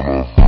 Bolinhas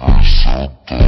Bolinhas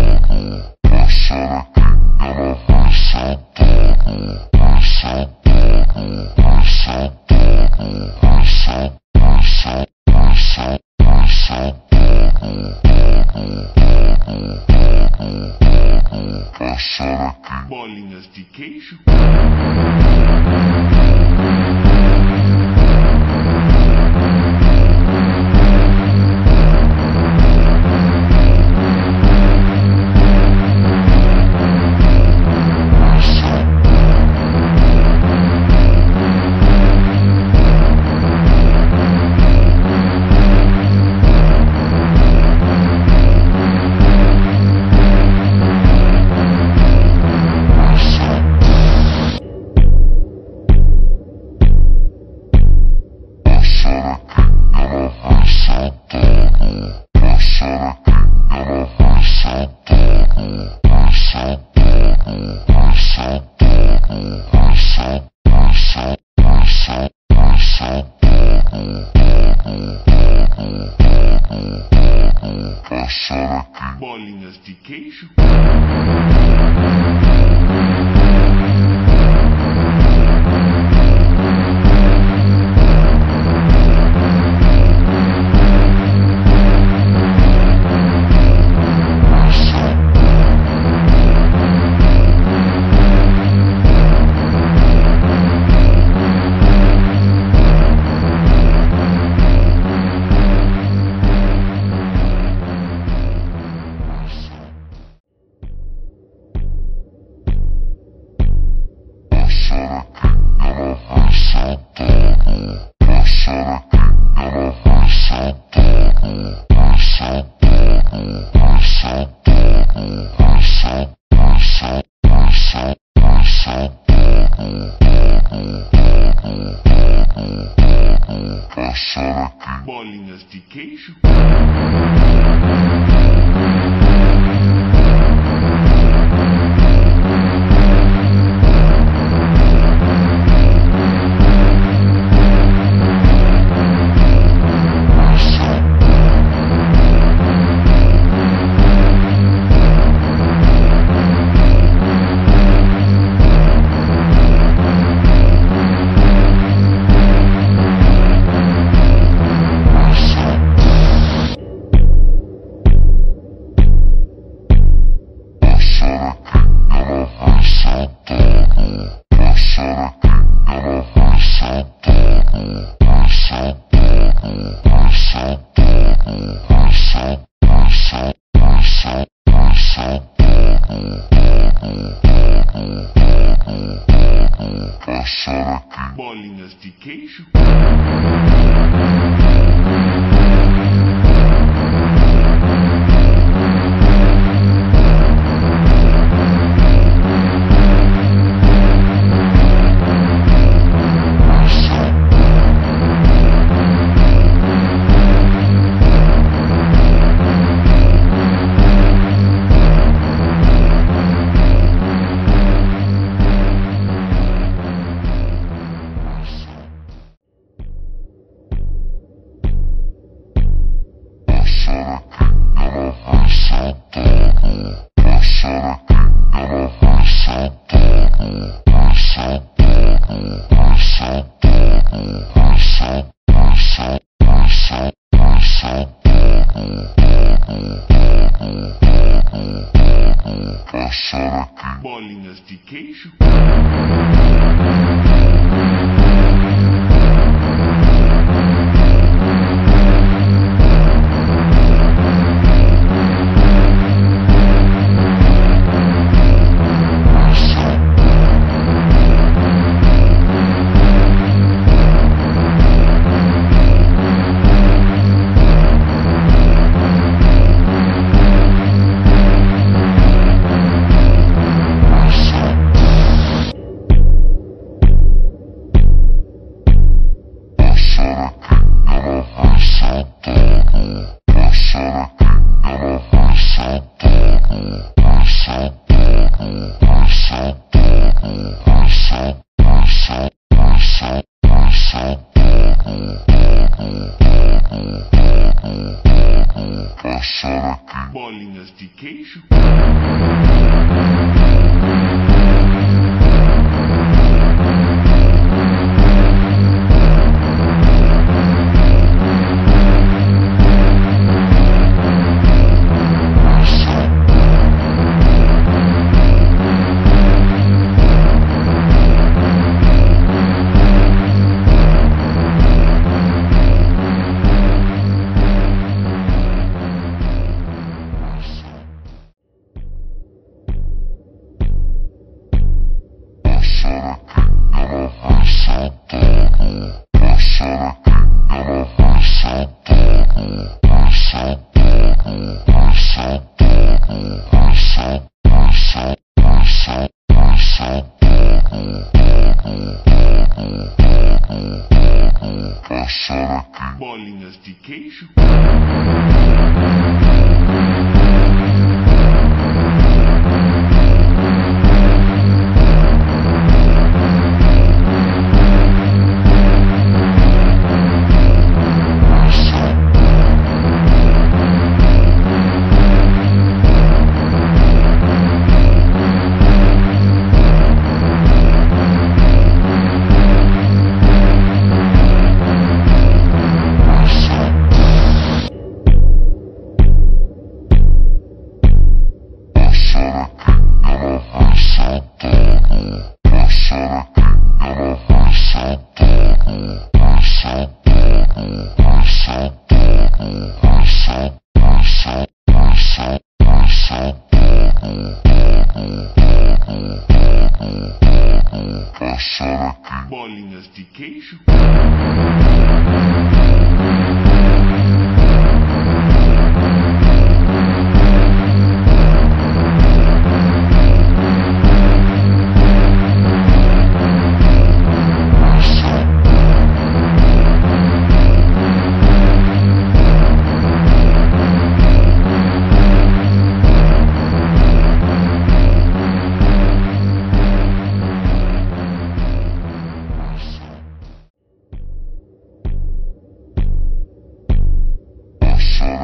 Passar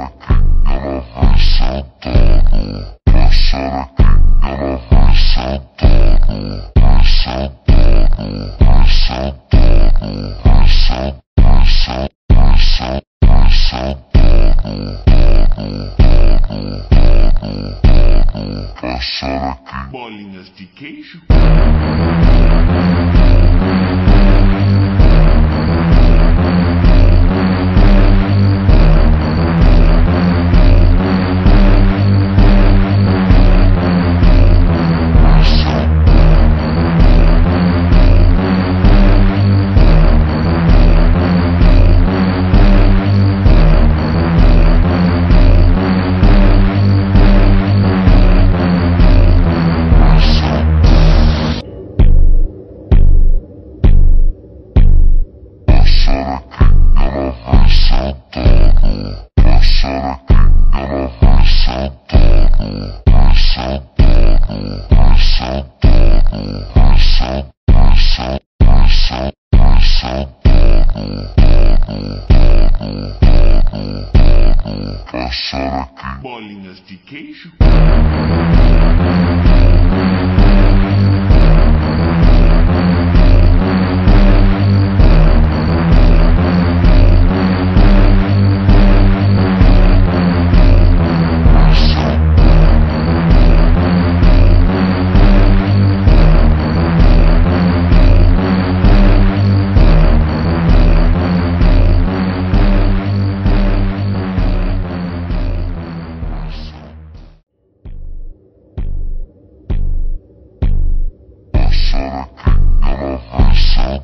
passar Ờ, Essa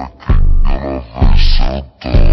Passar aqui, ela vai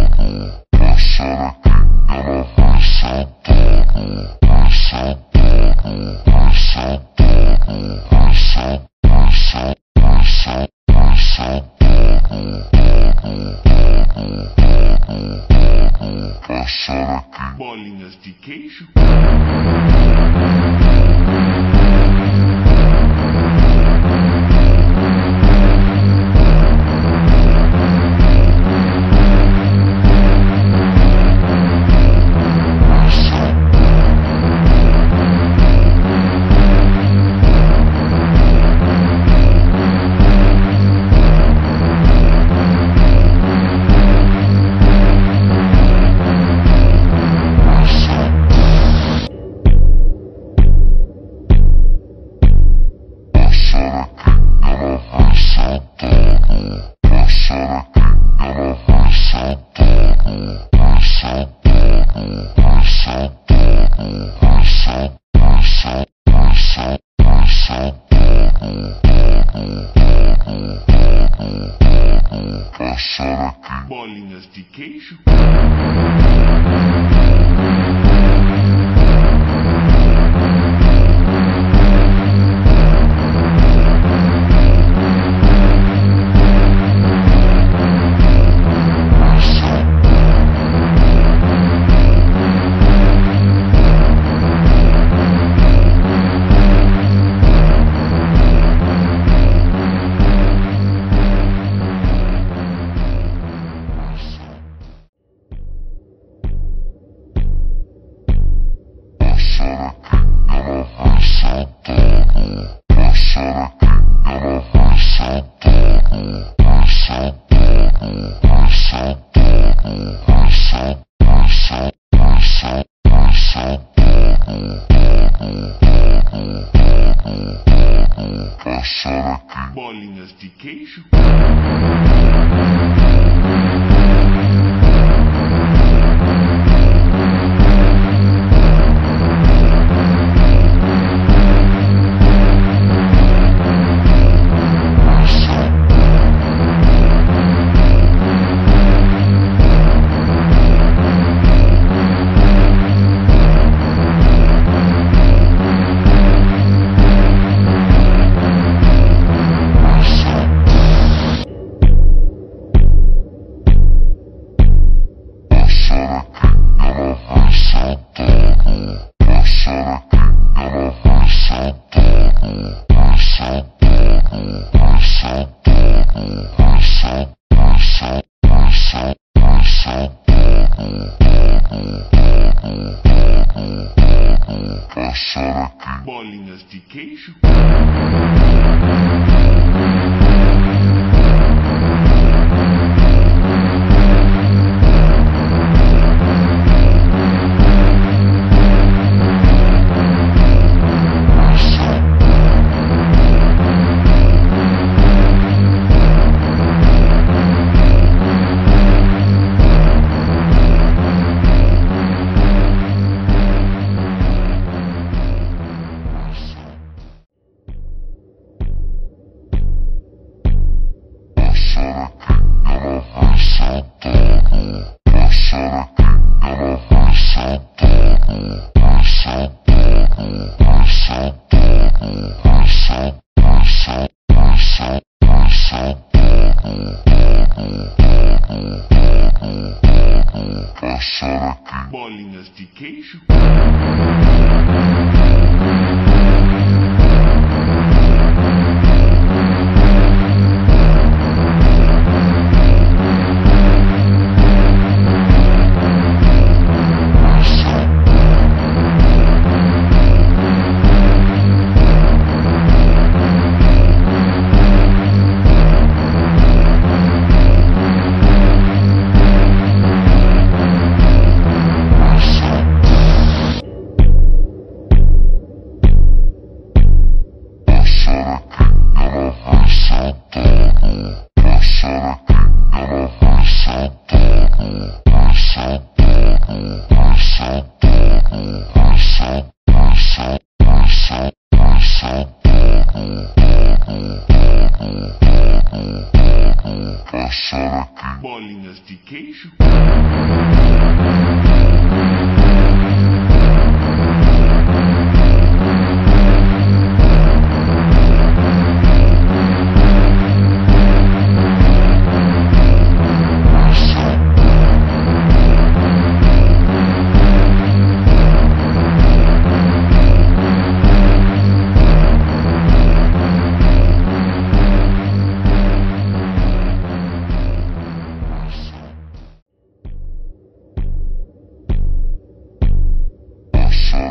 Passar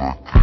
Passar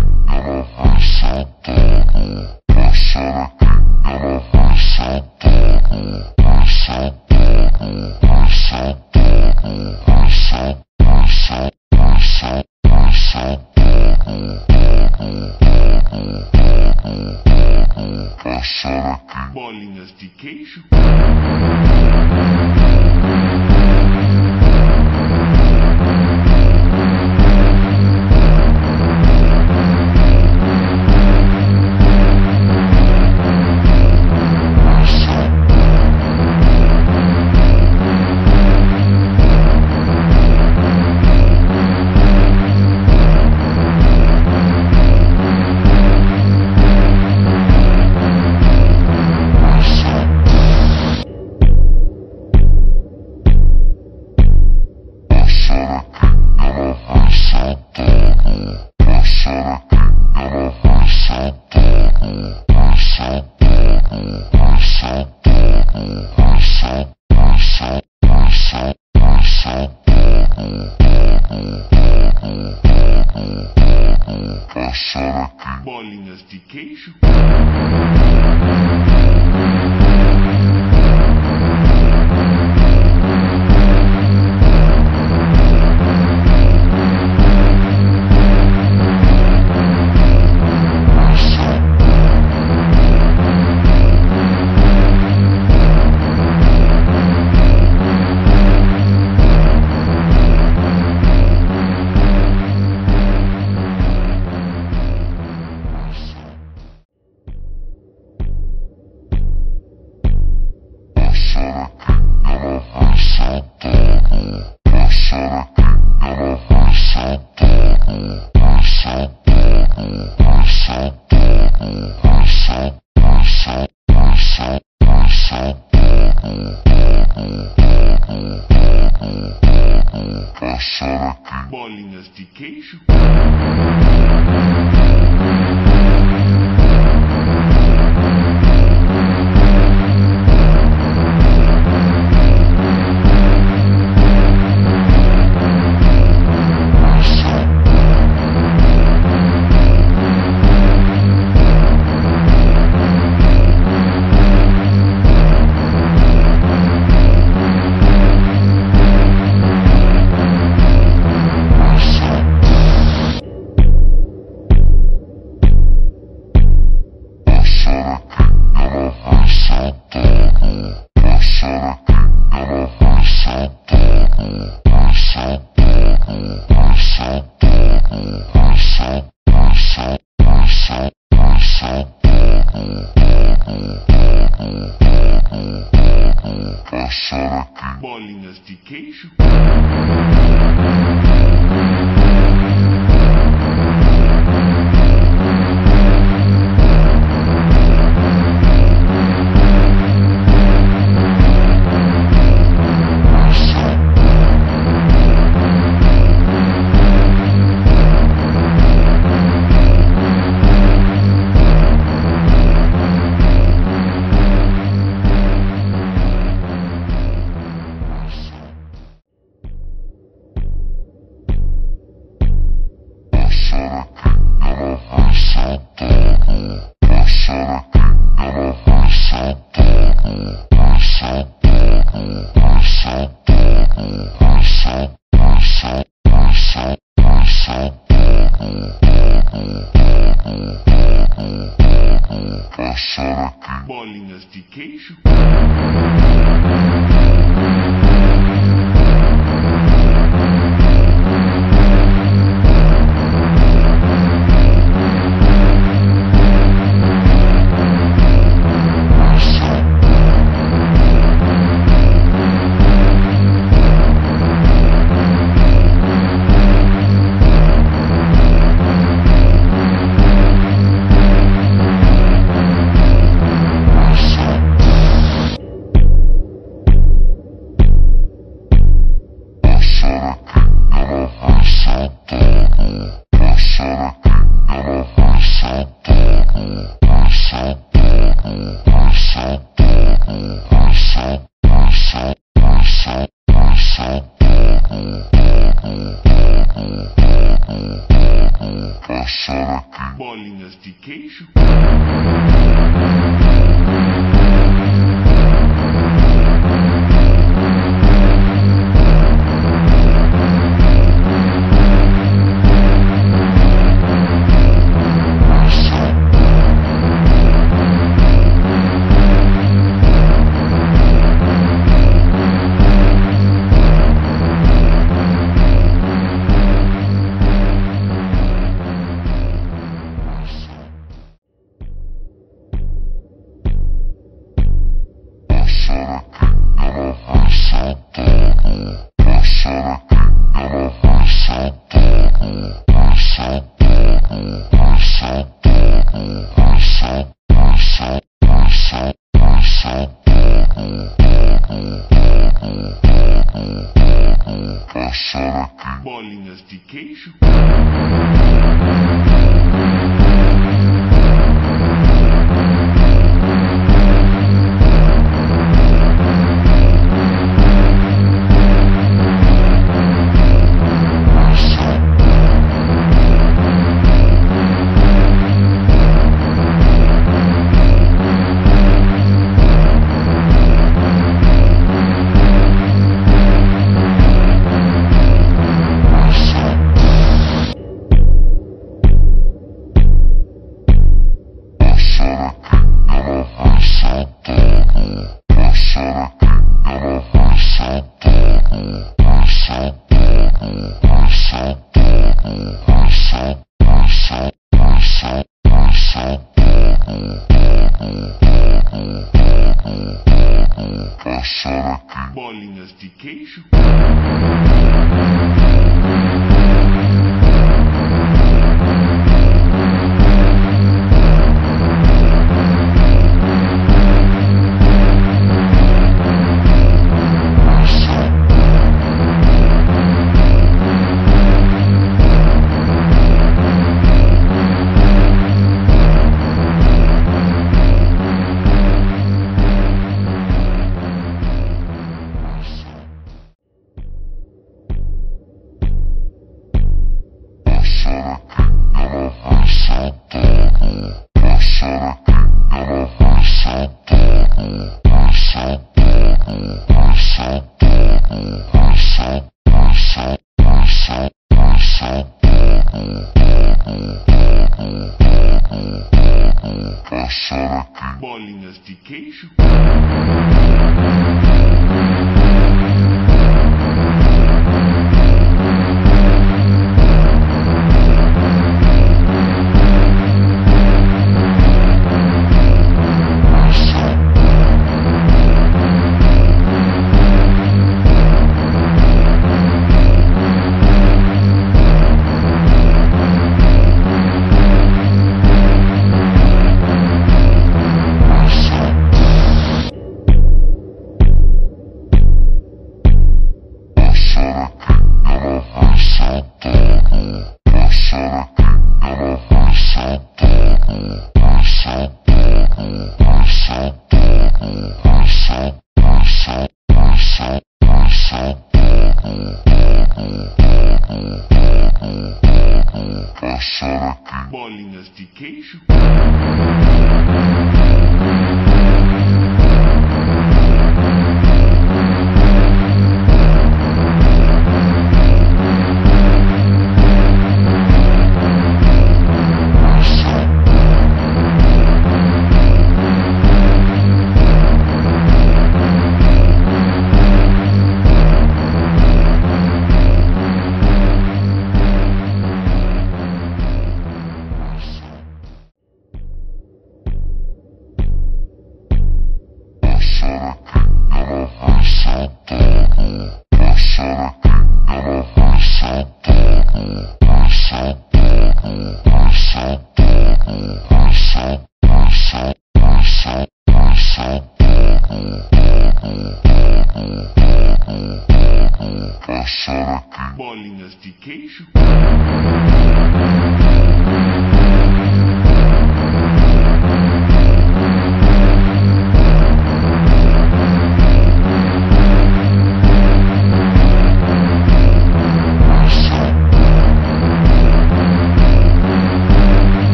Passar aqui, ela Passar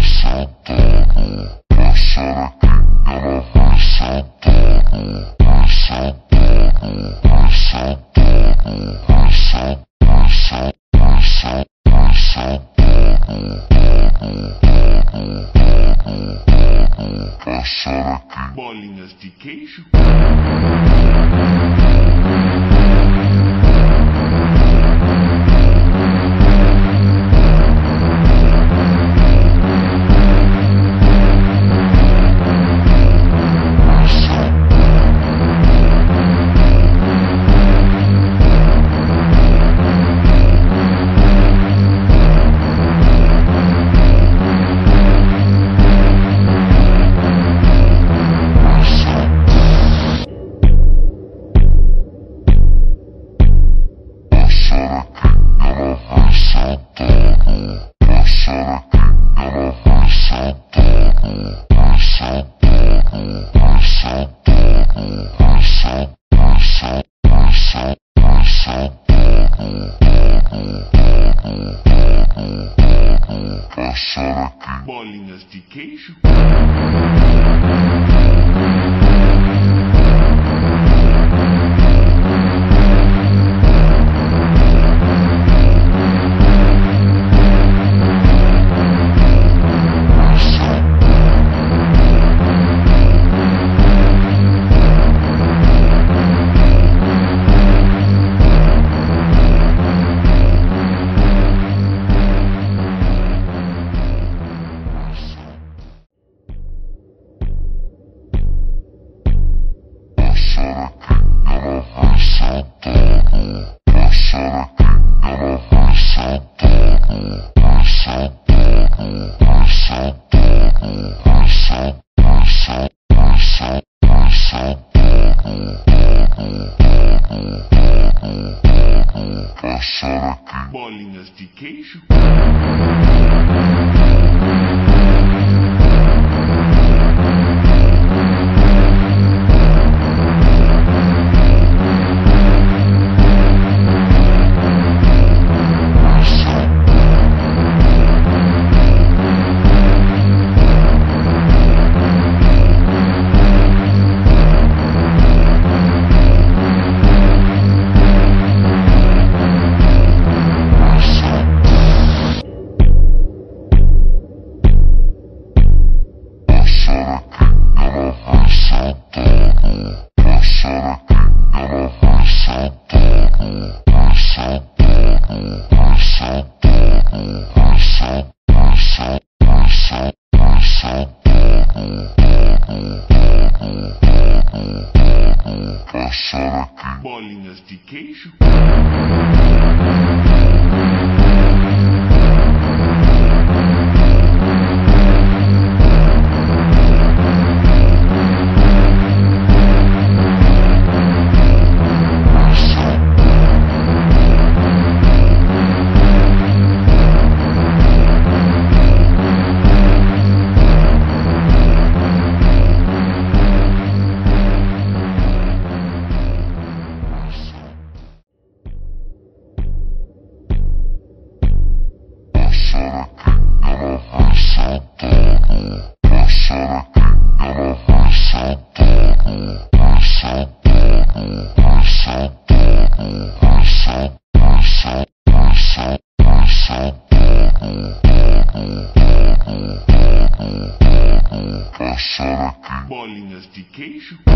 sotto Passar Bolinhas de queijo.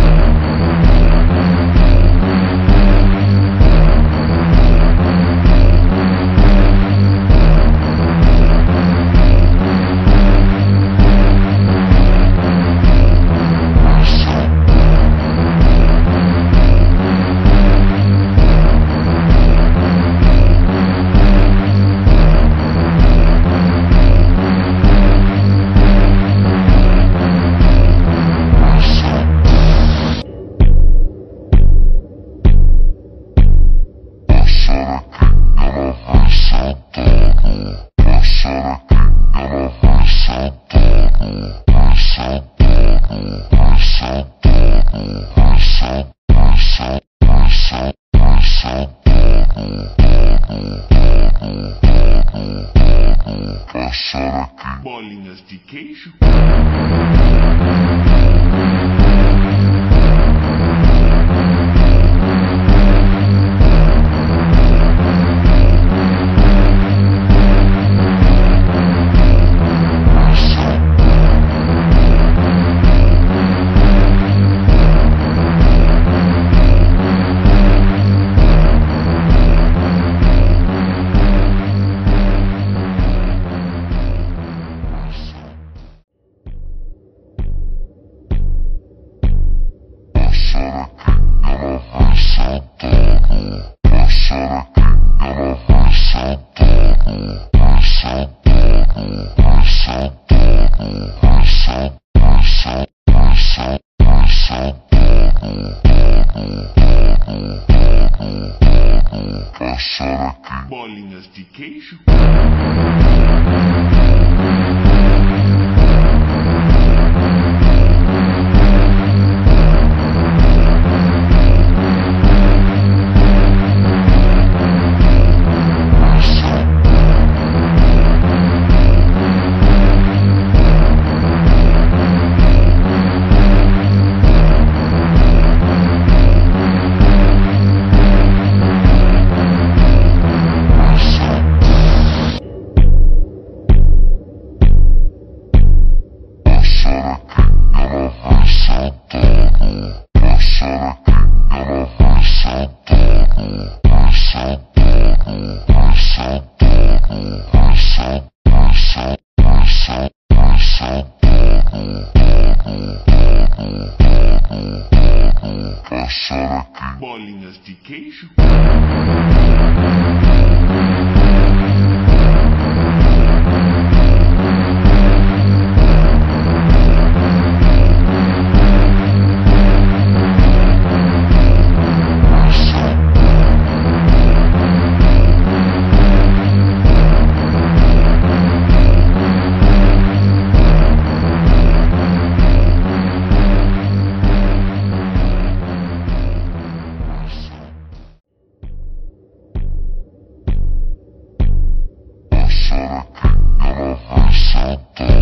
Thank.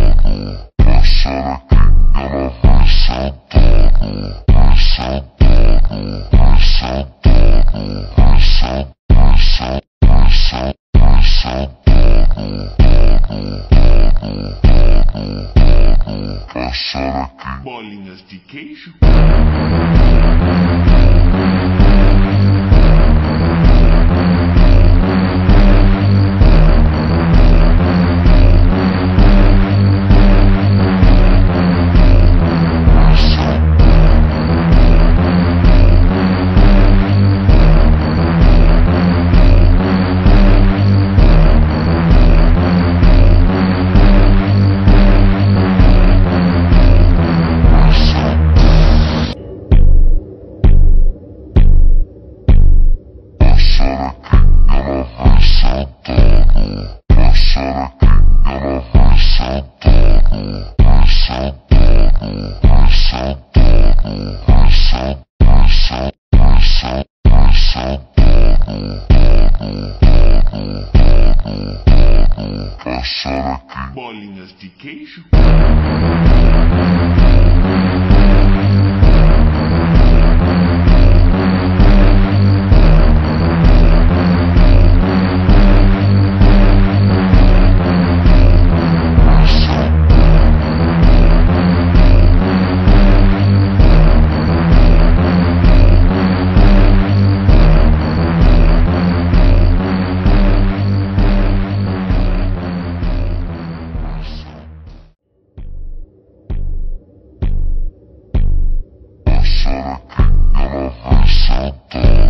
Ela vem sentando.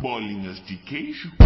Bolinhas de queijo.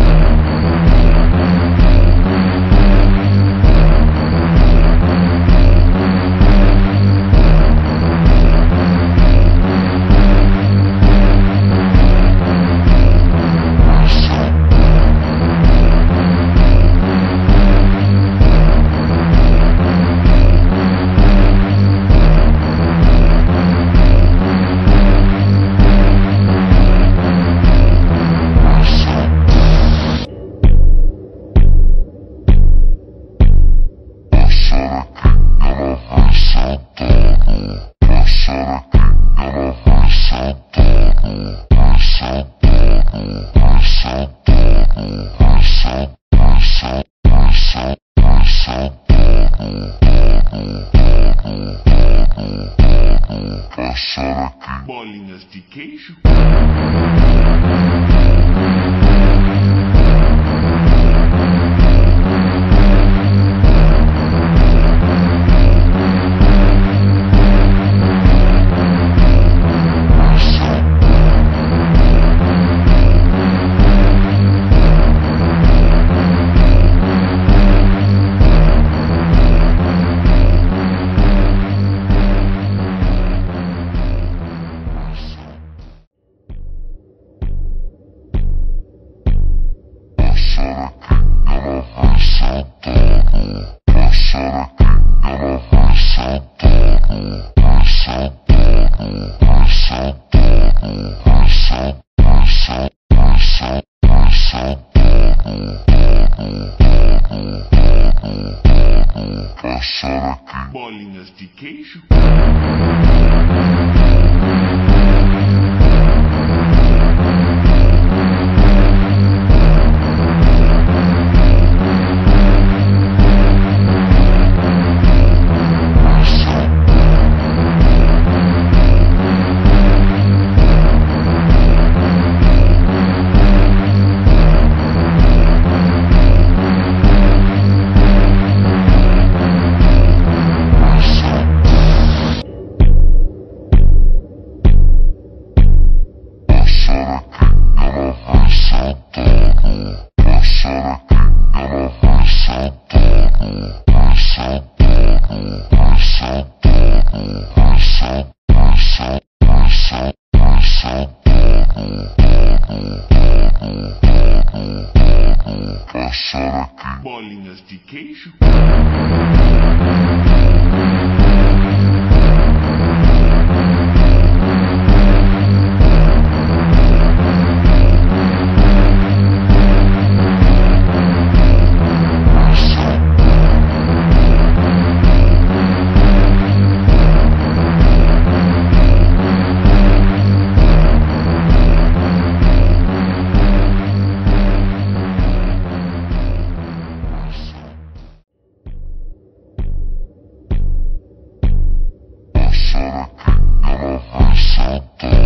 fucking universe out.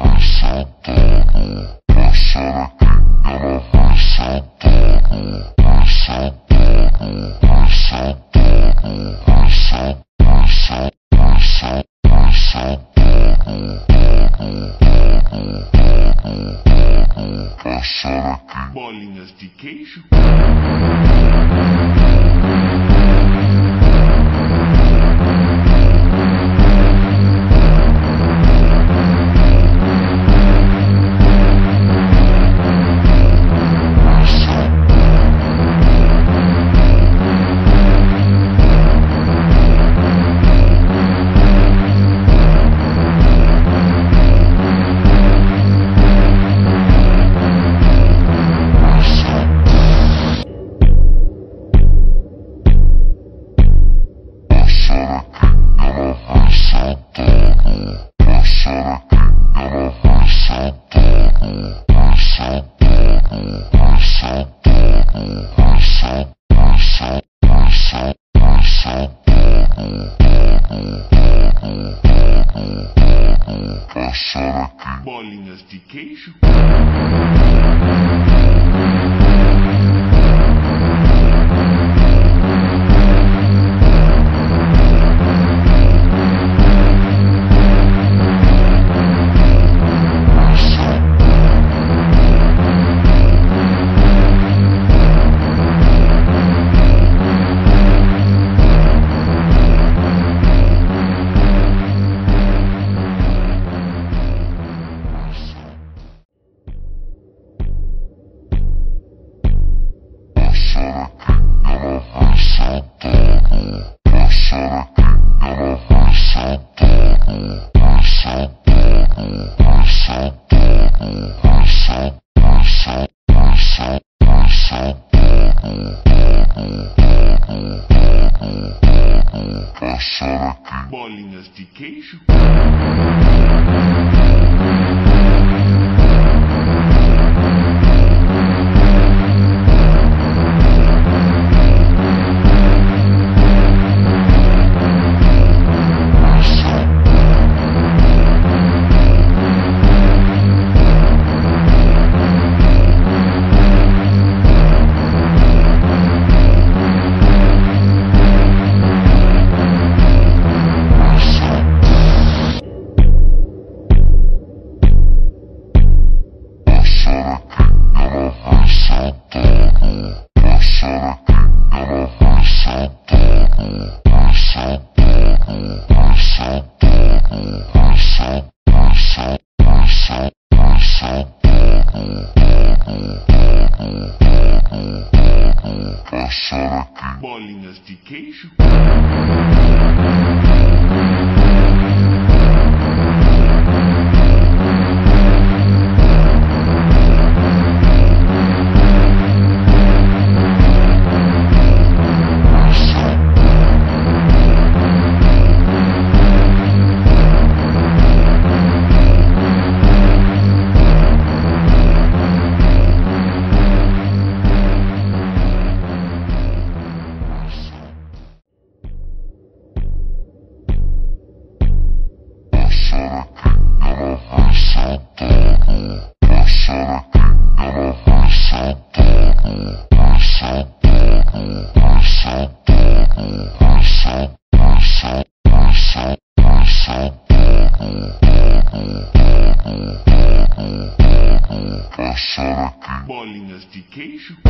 Passare che io l'avessi adoro America. bolinhas de queijo.